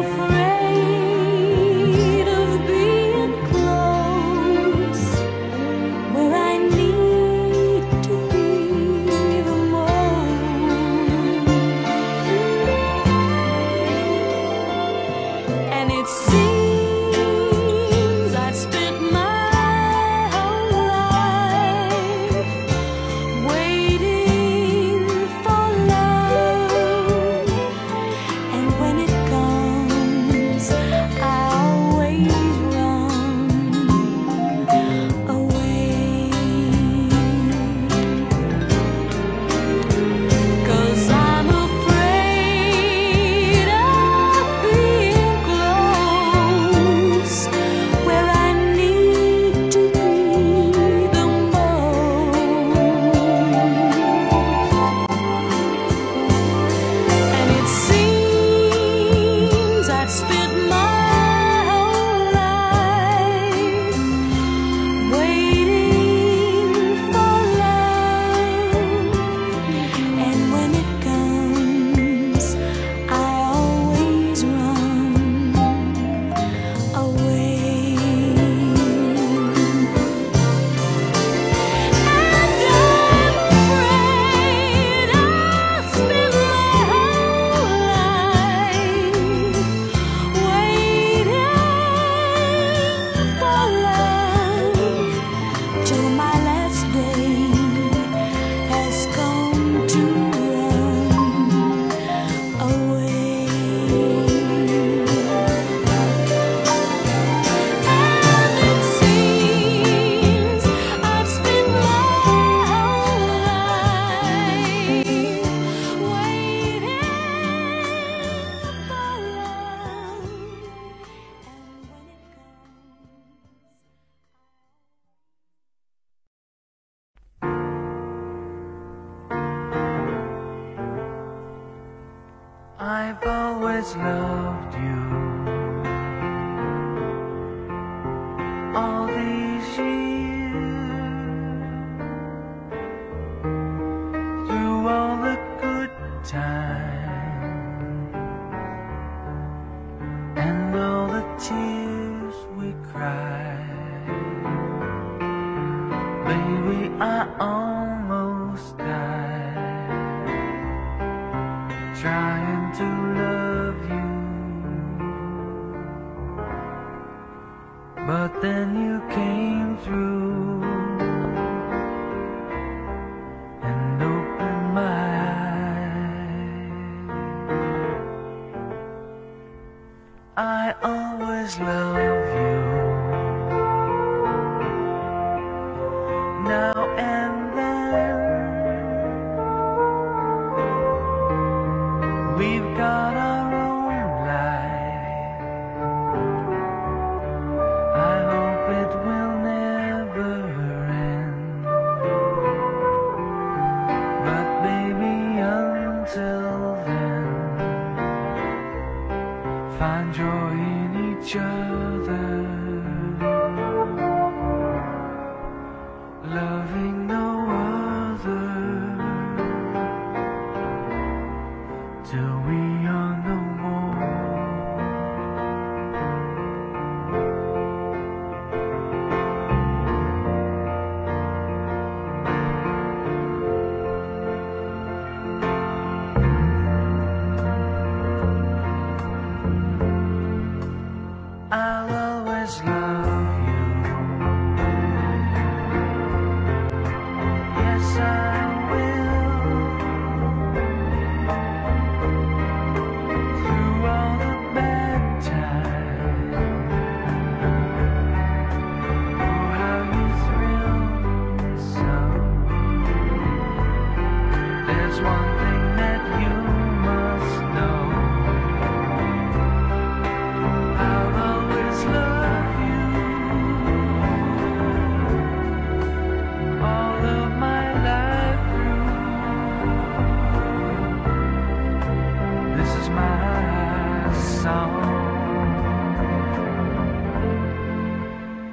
I'm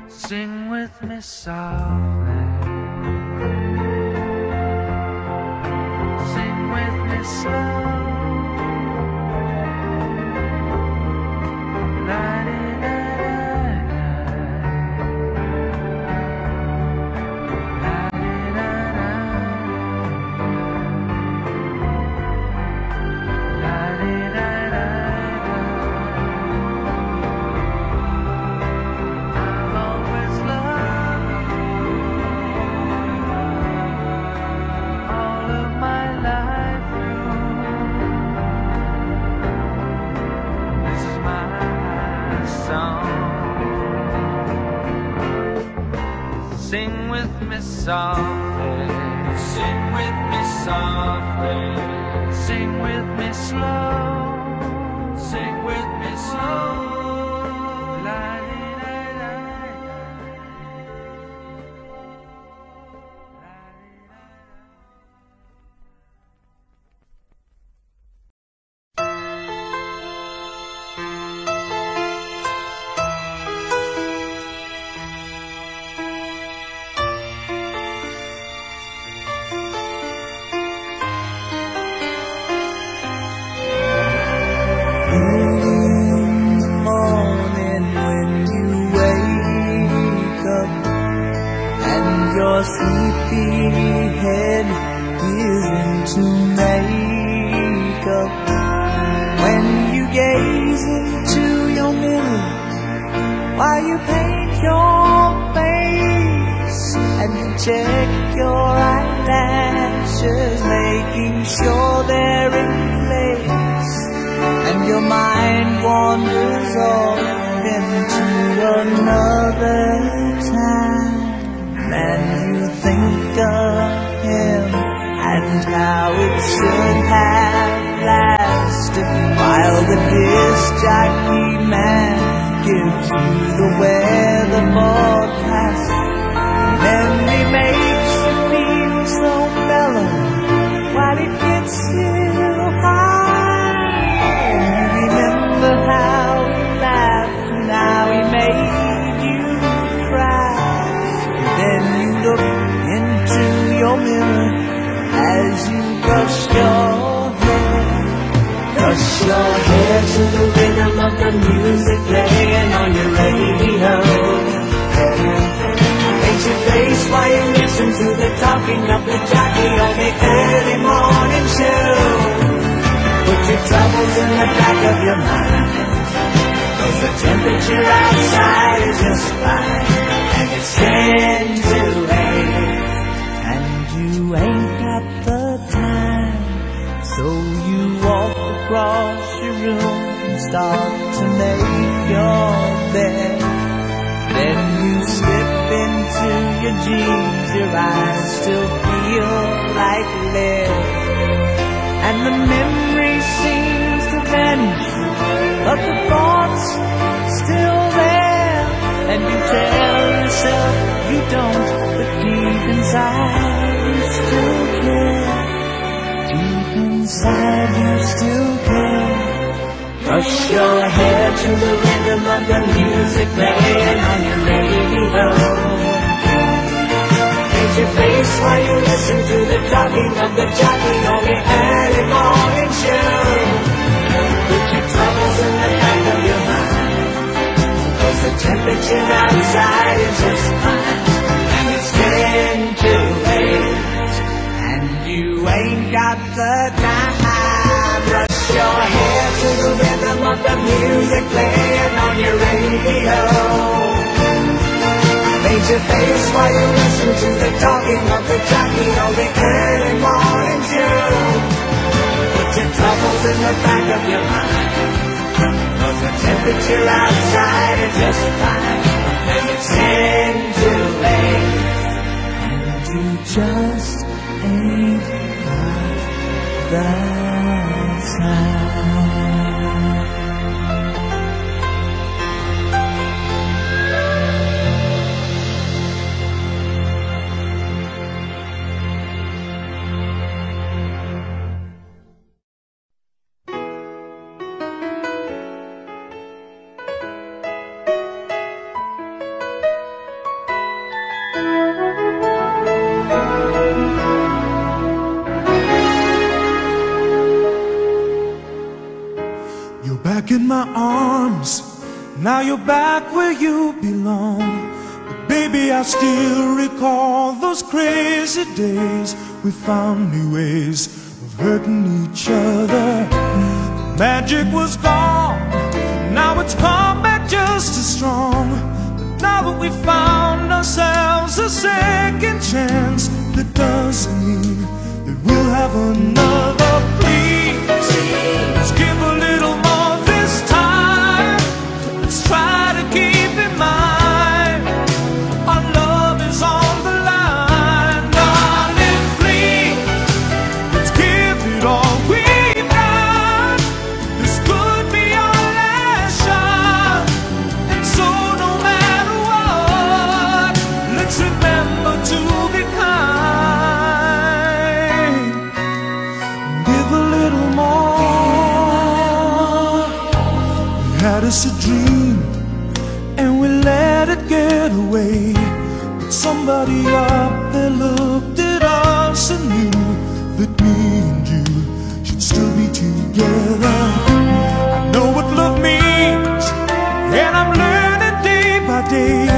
Sing with me softly. Sing with me slow. Of the jockey on the early morning show. Put your troubles in the back of your mind. Cause the temperature outside is just fine. And it's ten to eight. And you ain't got the time. So you walk across your room and start to make your bed. Your jeans, your eyes still feel like lead. And the memory seems to vanish, but the thoughts still there. And you tell yourself you don't, but deep inside you still care. Deep inside you still care. Brush your hair to the rhythm of the music playing on your radio. Your face while you listen to the talking of the jockey on the early morning show. Put your troubles in the back of your mind. Cause the temperature outside is just fine. And it's ten to eight. And you ain't got the time. Brush your hair to the rhythm of the music playing on your radio. Paint your face while you listen to the talking of the jockey on the early morning show. Put your troubles in the back of your mind. Cause the temperature outside is just fine. And it's ten to eight. And you just ain't got the time. You're back where you belong. But baby, I still recall those crazy days. We found new ways of hurting each other. The magic was gone. Now it's come back just as strong. But now that we found ourselves a second chance, that doesn't mean that we'll have another. Please, day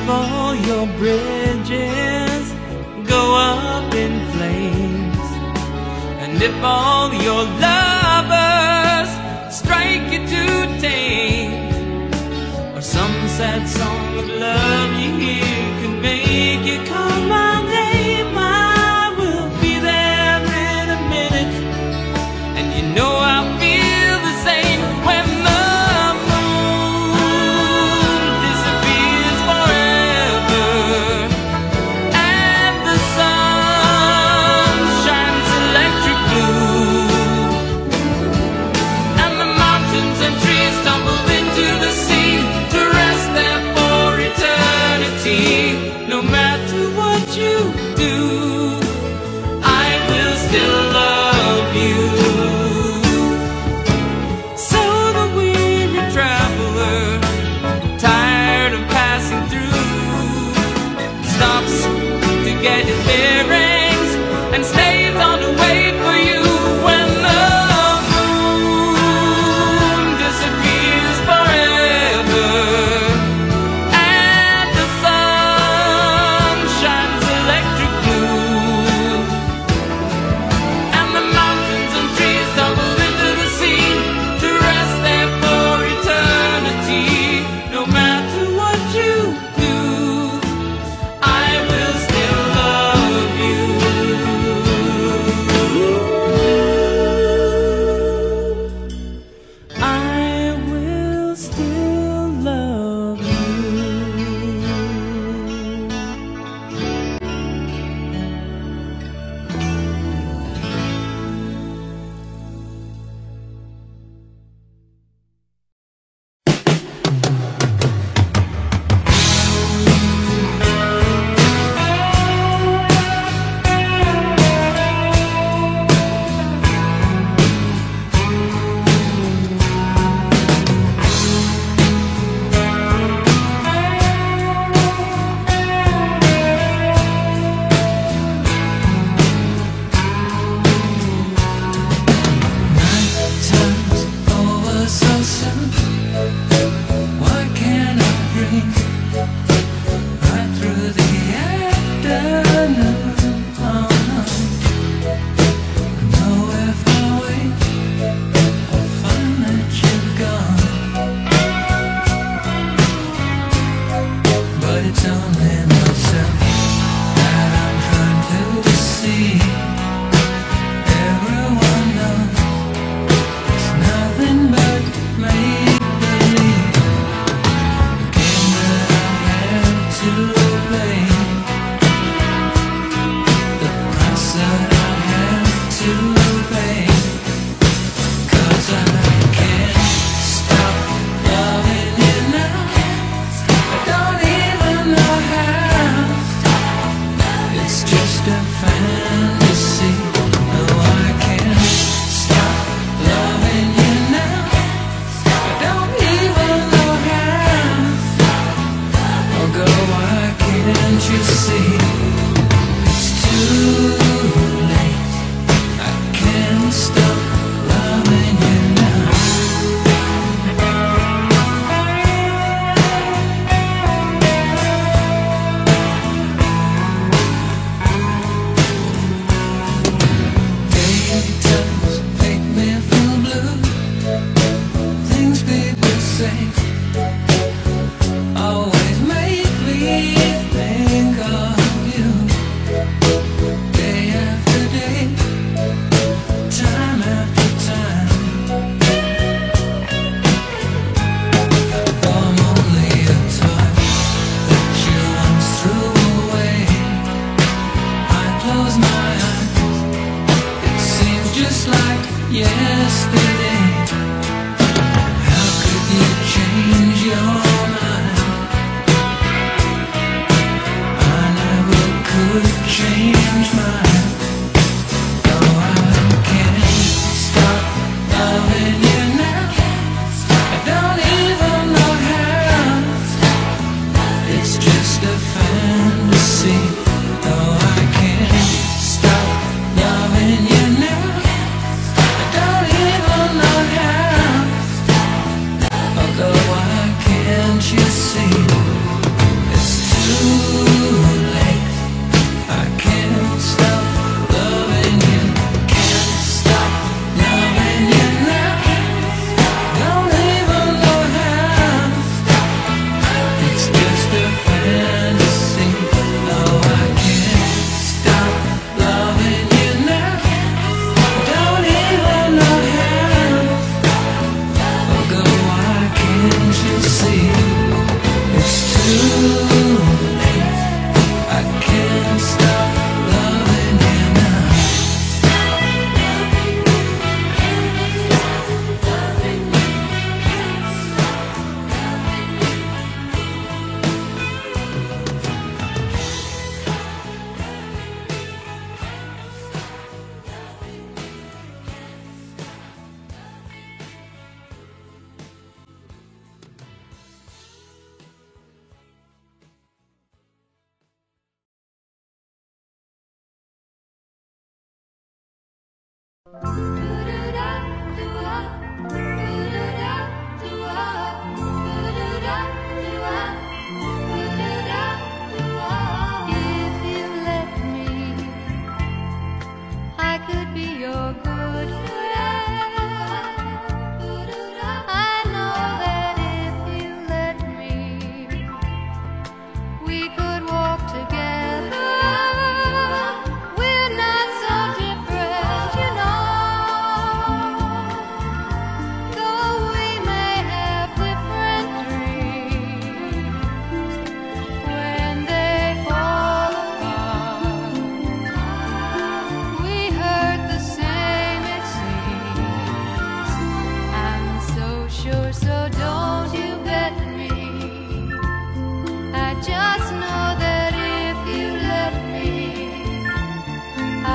if all your bridges. Go up in flames, and if all your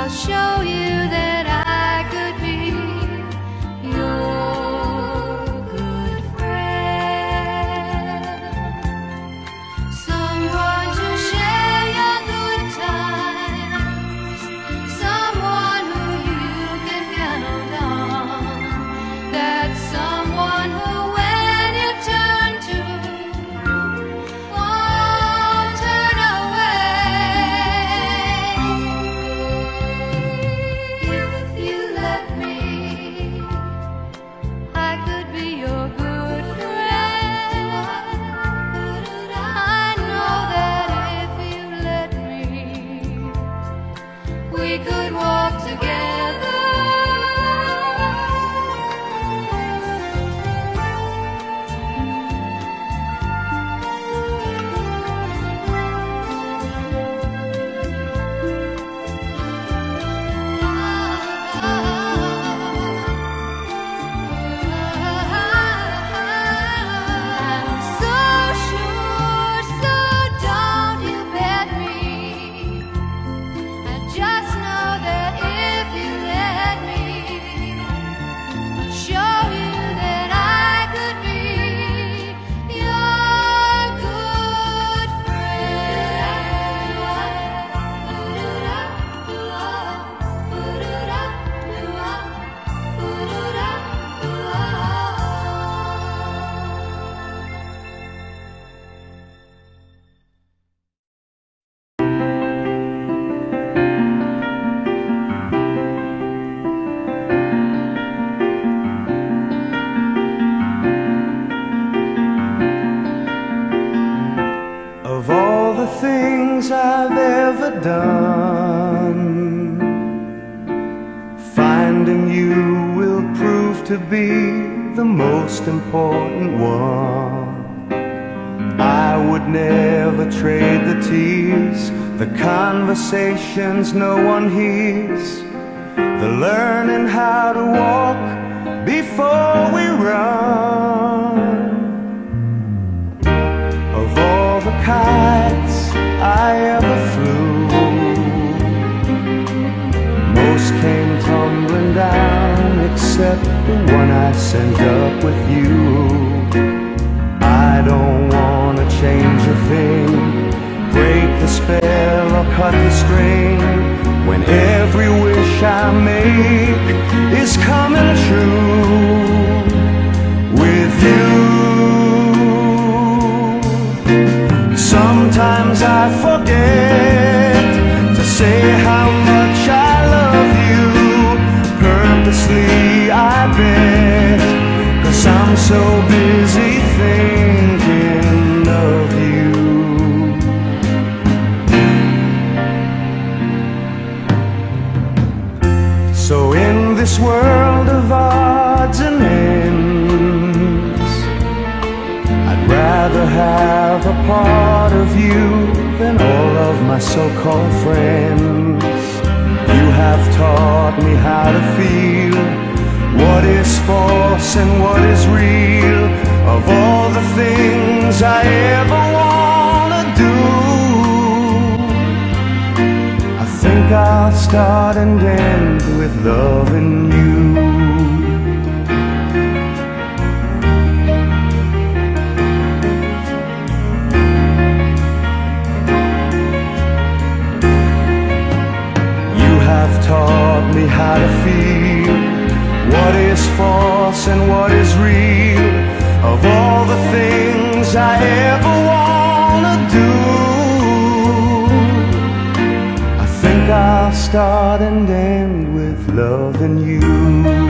Show conversations no one hears. The learning how to walk before we run. Of all the kites I ever flew, most came tumbling down, except the one I sent up with you. I don't wanna change a thing break the spell or cut the string. When every wish I make is coming true with you. Sometimes I forget to say how much I love you. Purposely, I bet, cause I'm so busy this world of odds and ends, I'd rather have a part of you than all of my so-called friends. You have taught me how to feel what is false and what is real. Of all the things I ever wanna do, I think I'll start and end with loving you. You have taught me how to feel what is false and what is real. Of all the things I ever wanna do, I think I'll start and end loving you.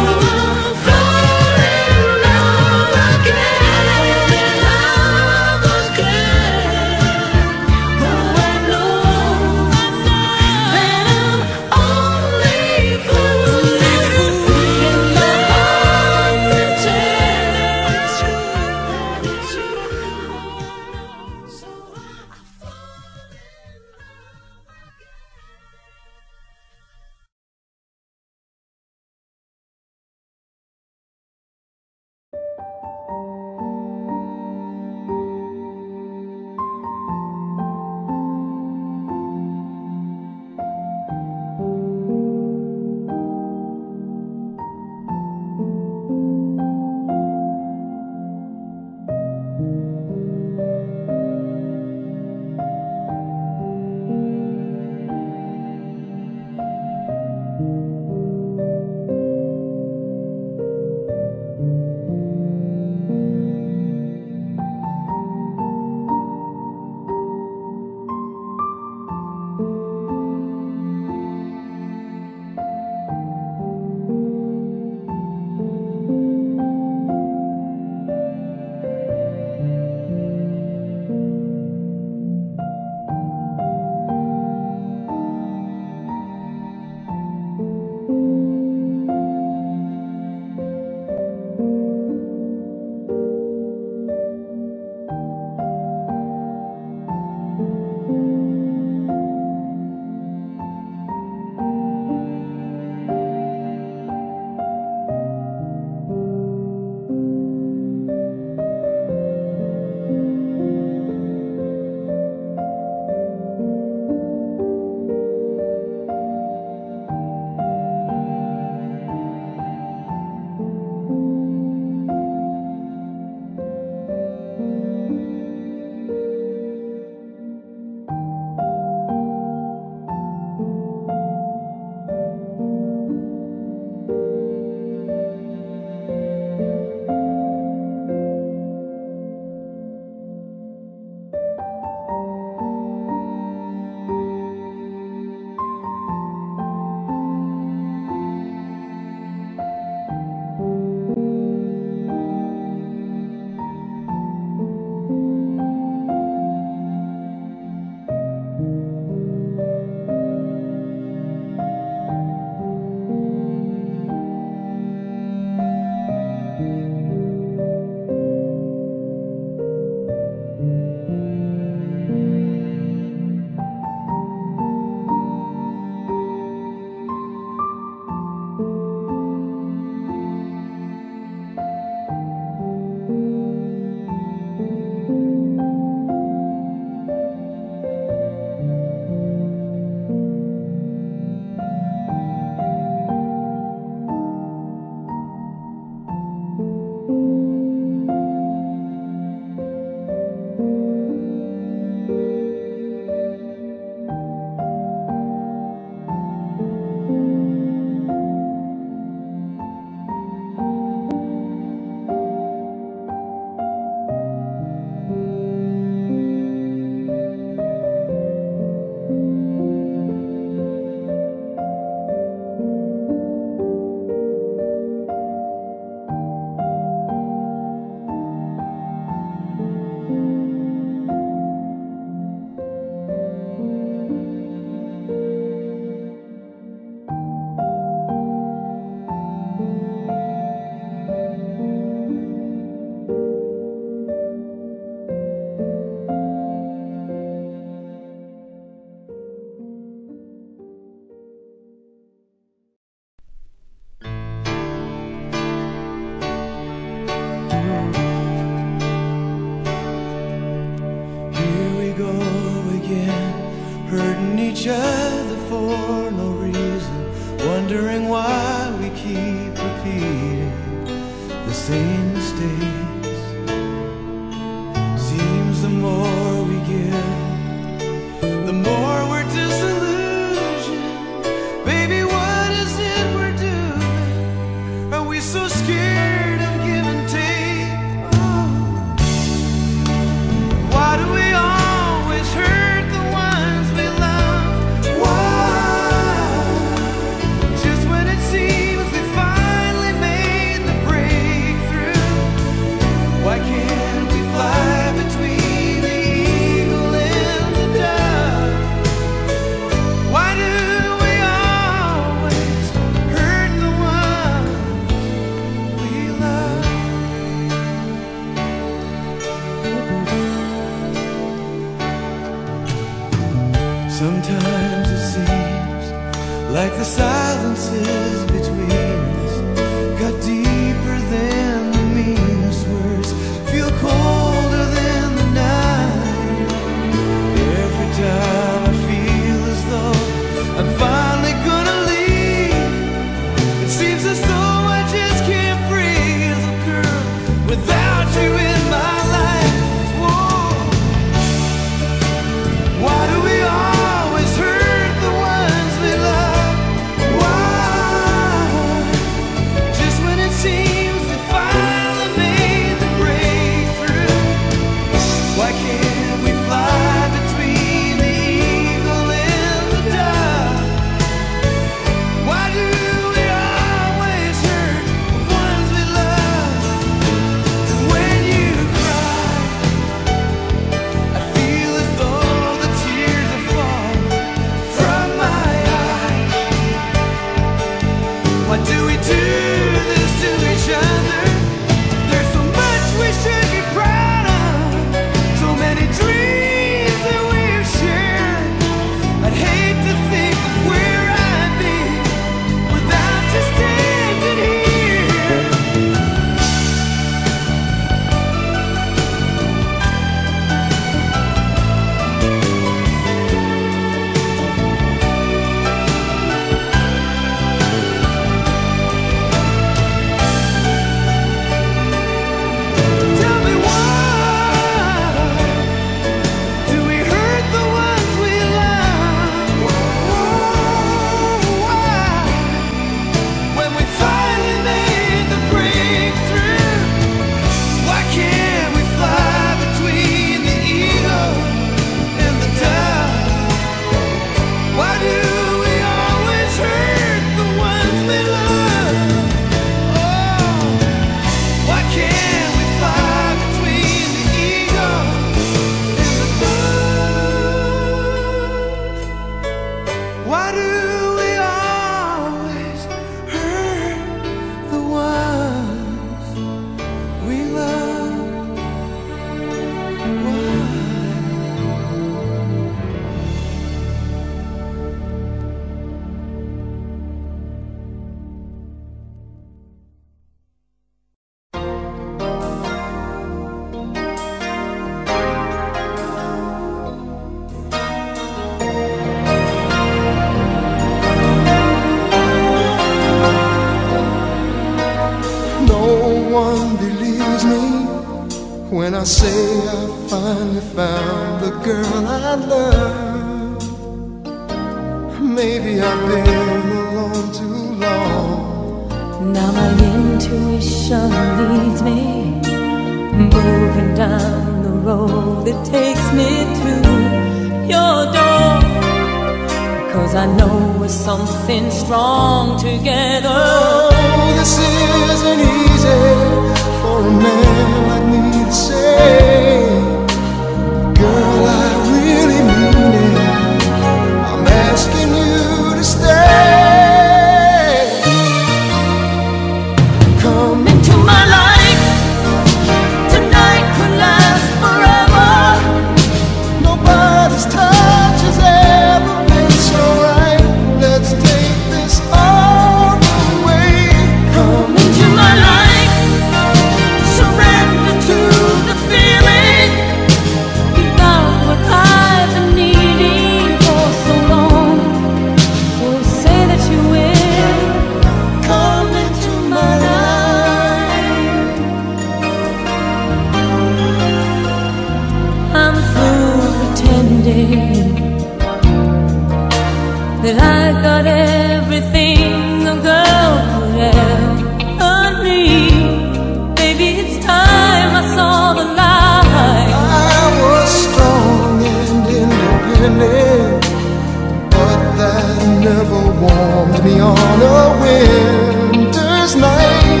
never warmed me on a winter's night,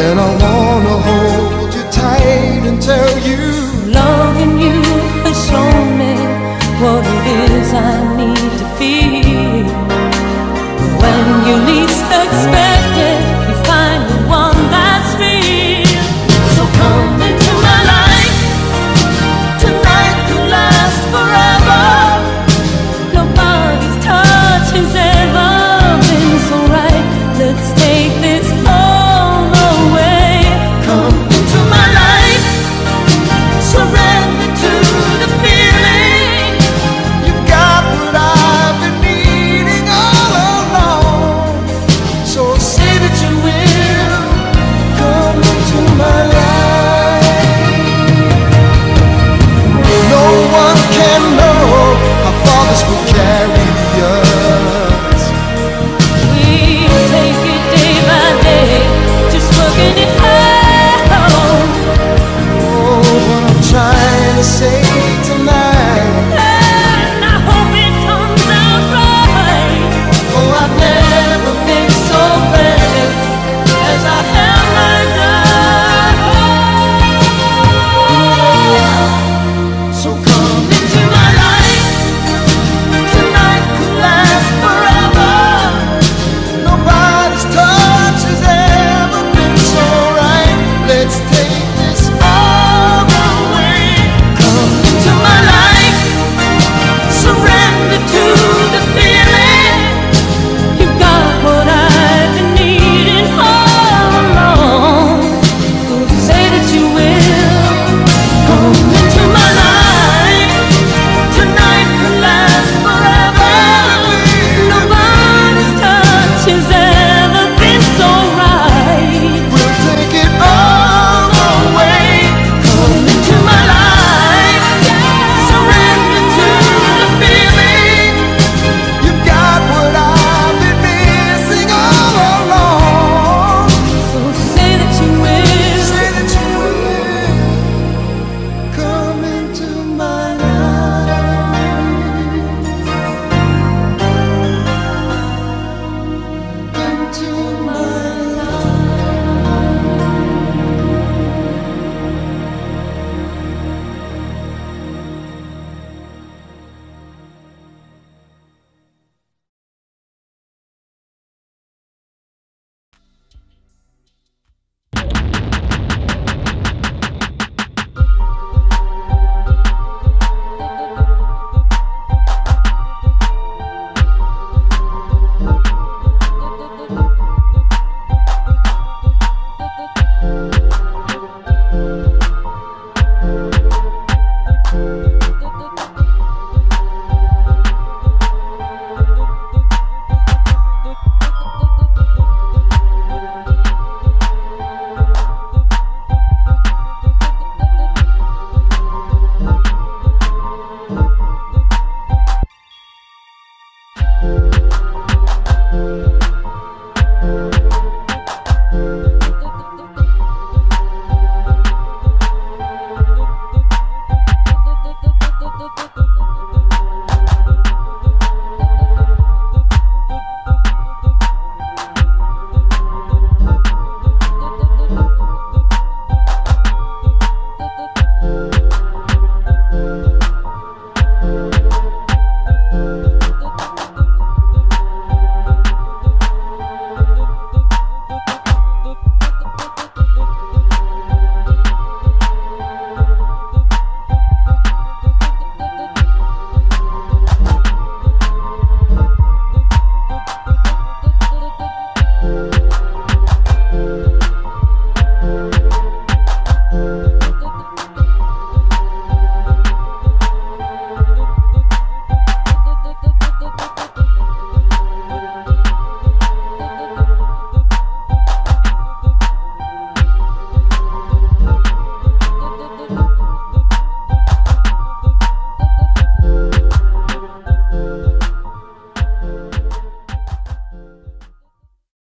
and I.